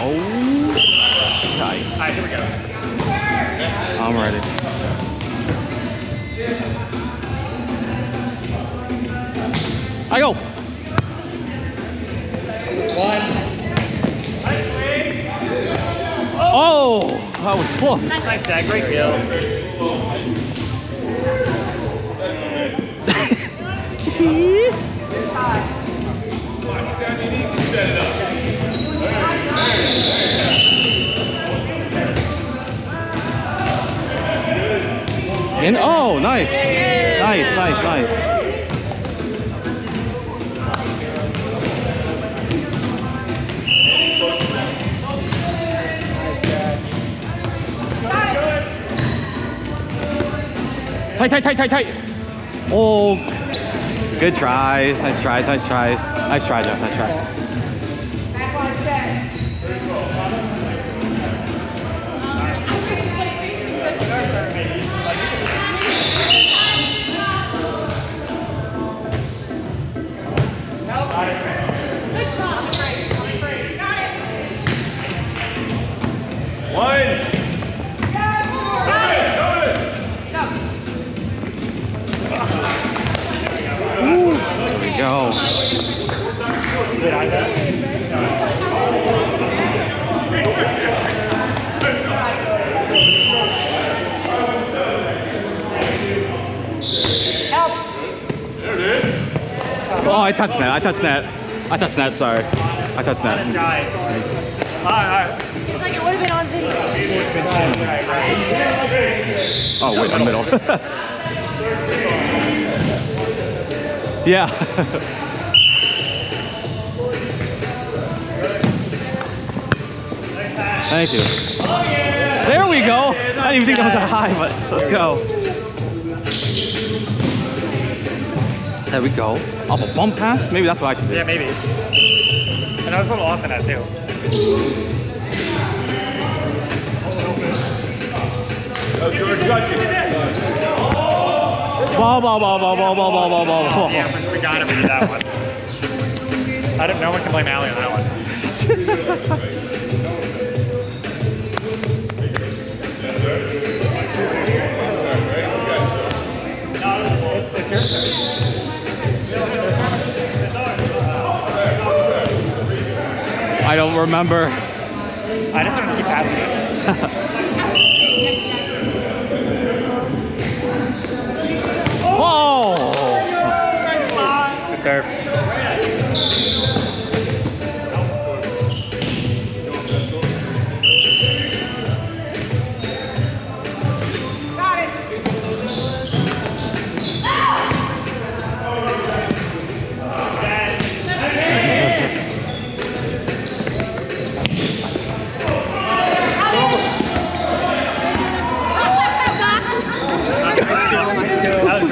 Oh. Tight. All right, here we go. I'm ready. I go. One. Oh, that was close. Nice tag, great kill. Nice, nice, nice. Tight, tight, tight, tight, tight. Oh, good tries. Nice tries, nice tries. Nice try, Jeff. Nice try. Touched net. I touched net. I touched net. Sorry. I touched net. Guy. All right, all right. It's like it would have been on video. Oh, wait, in the middle. yeah. Thank you. There we go. I didn't even think that was that high, but let's go. There we go. Off a bump pass? Maybe that's what I should do. Yeah, maybe. And I was a little off in that too. Oh, you're judging. Ball, ball, ball, ball, ball, ball, ball, ball, ball, ball. Yeah, we- we got him. We did that one. I don't. No one can blame Allie on that one. It's your I don't remember. I just want to keep passing it. Oh! Good serve.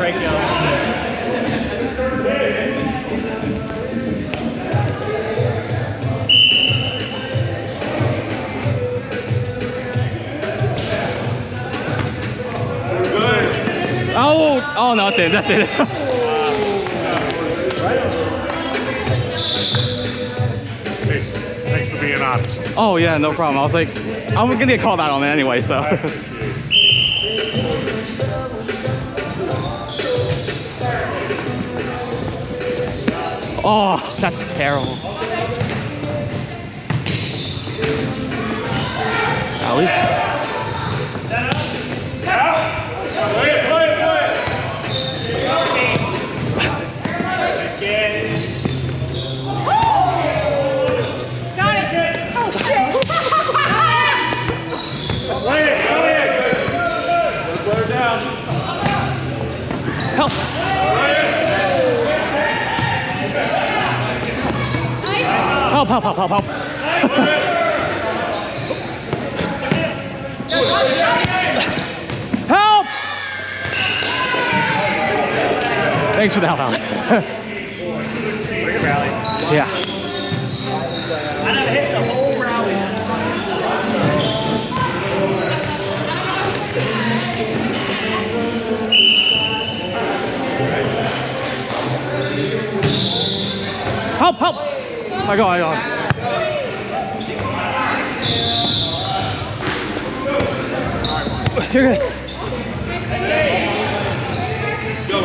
That was a great kill. Oh! Oh no, that's it. That's it. Thanks, thanks for being honest. oh yeah, no problem. I was like, I'm gonna get called out on it anyway, so. oh, that's terrible. Allie? Play it, play it, play it. Play it, play it. Slow it down. Help! Help, help, help, help, help. Help! Thanks for the help, rally. Yeah. I. Help, help! I go, I go. You're good. Go.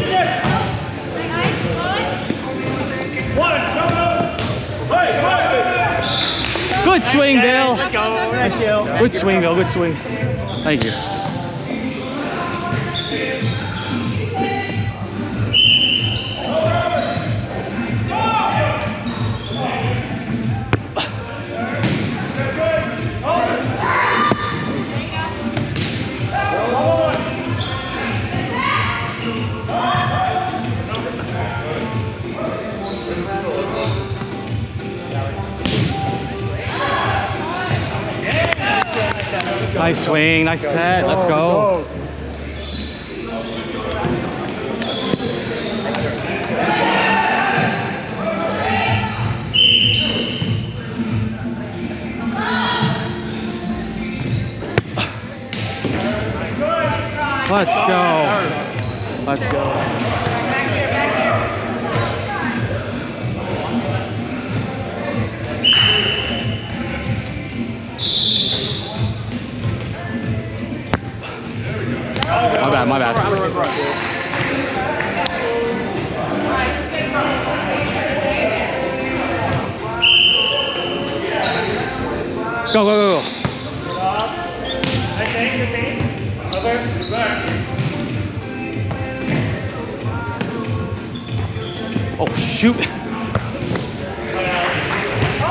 Good swing, Bill. Let's go. Good swing, Bill. Good swing. Thank you. Nice swing, nice set. Let's go. Let's go. Let's go. My bad, my bad. Go, go, go, go. Nice. Oh, shoot.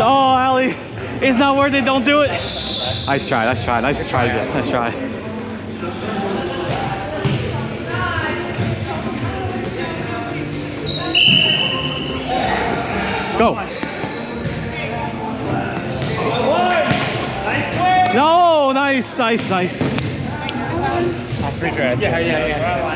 Oh, Ali, It's not worth it. Don't do it. Nice try, nice try, nice try, Jeff. Nice try. Go. No, nice, nice, nice. Pretty good. Yeah, yeah, yeah.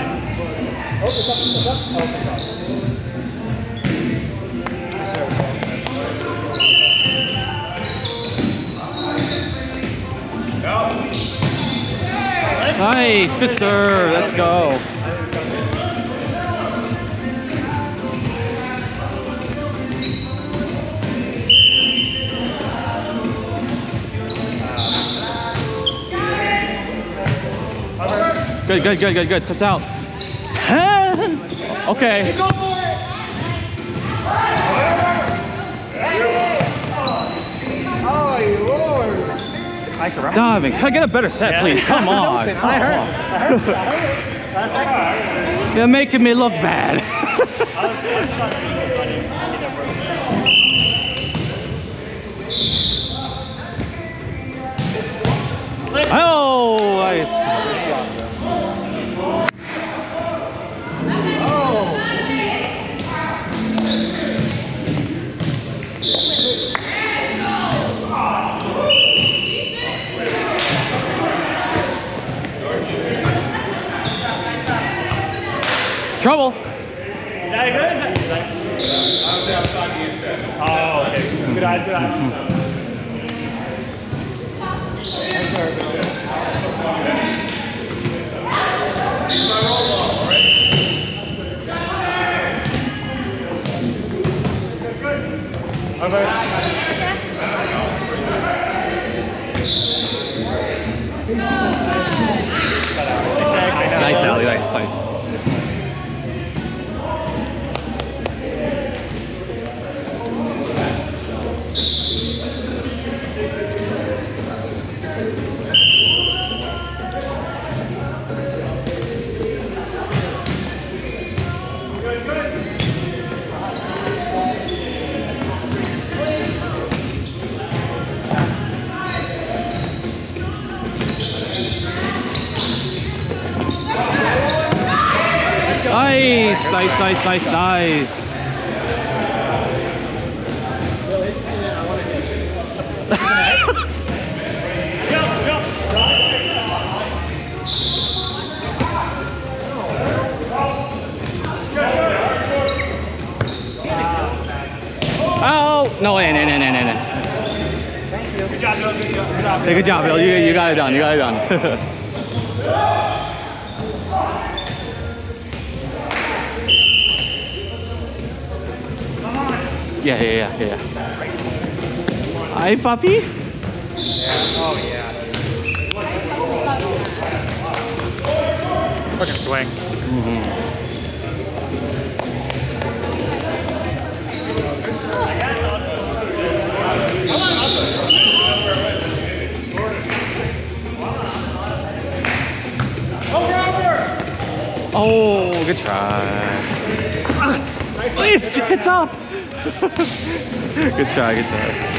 Nice, good serve. Let's go. Good, good, good, good, good. Sets out. Ten. Okay. Donovan, can I get a better set, please? Come on. Come on. You're making me look bad. oh, nice. Trouble. Is that good? Is that, is that... Oh, okay. Good eyes, good eyes. Nice, Allie. Nice, nice. Nice, nice, nice, nice, nice. Oh, no, no, no, no, no, no, no. Good job, Bill. Good job. Hey, good job, Bill. You, you got it done. You got it done. yeah, yeah, yeah, yeah. Hi, puppy. Yeah. Oh yeah. Fucking swing. Oh, good try. Ah, it's, it's up. good try, good try.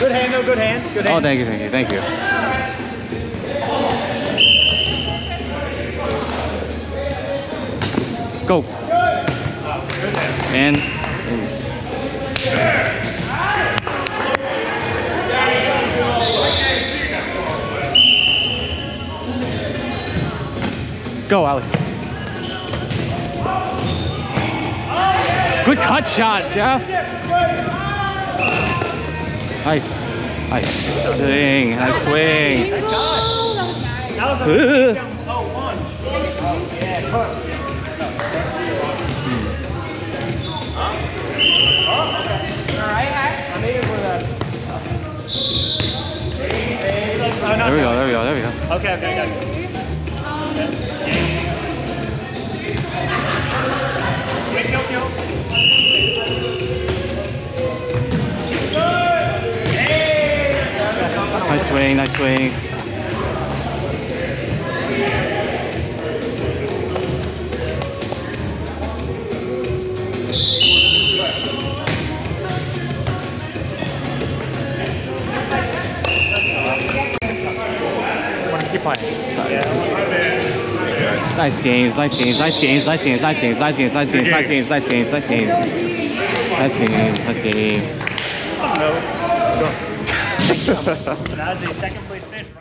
Good hand though. Good hands. Good hand. Oh, thank you, thank you, thank you. Go. And go, Ali. Good cut shot, Jeff. Nice. Nice swing. Nice swing. Nice Oh, There we go, there we go, there we go. Okay, okay, okay. Kill. Nice swing, nice swing. Nice games, nice games, nice games, nice games, nice games, nice games, nice games, nice games, nice games, nice games, nice games, nice games. No. That was a second place finish.